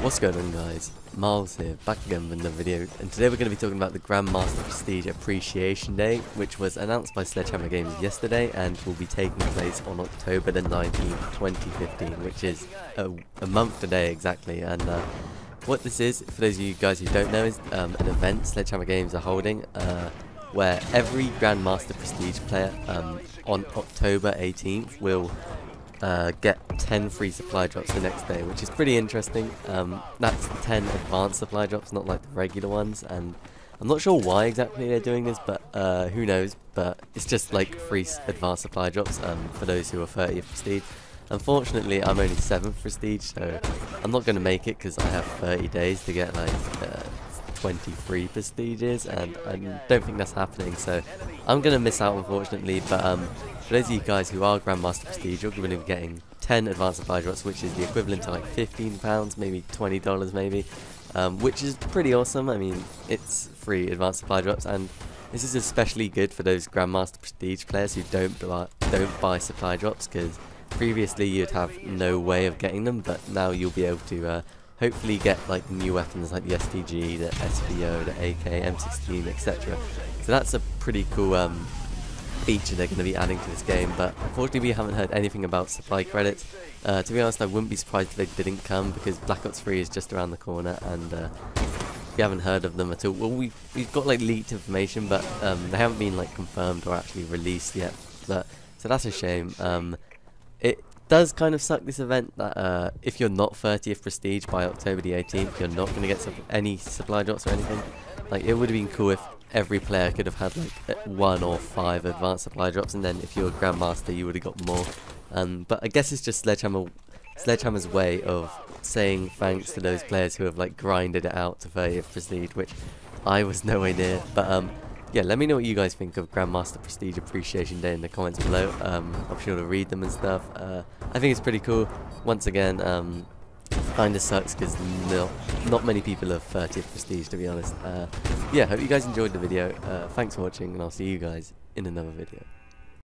What's going on guys? Miles here, back again with another video, and today we're going to be talking about the Grandmaster Prestige Appreciation Day, which was announced by Sledgehammer Games yesterday and will be taking place on October the 19th, 2015, which is a, a month today exactly, and uh, what this is, for those of you guys who don't know, is um, an event Sledgehammer Games are holding, uh, where every Grandmaster Prestige player um, on October 18th will uh, get 10 free supply drops the next day, which is pretty interesting. Um, that's 10 advanced supply drops, not like the regular ones, and I'm not sure why exactly they're doing this, but uh, who knows, but it's just like free advanced supply drops um, for those who are 30th prestige. Unfortunately, I'm only 7th prestige, so I'm not going to make it because I have 30 days to get like uh, 23 prestiges, and I don't think that's happening, so I'm going to miss out unfortunately, but um, for those of you guys who are Grandmaster Prestige, you're going to be getting 10 advanced supply drops, which is the equivalent to like £15, maybe $20 maybe, um, which is pretty awesome. I mean, it's free advanced supply drops, and this is especially good for those Grandmaster Prestige players who don't buy, don't buy supply drops, because previously you'd have no way of getting them, but now you'll be able to uh, hopefully get like new weapons like the STG, the SVO, the AK, M16, etc. So that's a pretty cool um, feature they're going to be adding to this game, but unfortunately we haven't heard anything about supply credits. Uh, to be honest, I wouldn't be surprised if they didn't come because Black Ops 3 is just around the corner and uh, we haven't heard of them at all. Well, we've, we've got like leaked information, but um, they haven't been like confirmed or actually released yet. But So that's a shame. Um, it does kind of suck this event that uh, if you're not 30th prestige by October the 18th, you're not going to get any supply drops or anything. Like it would have been cool if every player could have had like one or five advanced supply drops, and then if you were Grandmaster, you would have got more. Um, but I guess it's just Sledgehammer, Sledgehammer's way of saying thanks to those players who have like grinded it out to 30th prestige, which I was nowhere near. But um, yeah, let me know what you guys think of Grandmaster Prestige Appreciation Day in the comments below. Um, I'm sure to read them and stuff. Uh, I think it's pretty cool. Once again, um, kinda sucks because not, not many people have 30th Prestige, to be honest. Uh, yeah, hope you guys enjoyed the video. Uh, thanks for watching, and I'll see you guys in another video.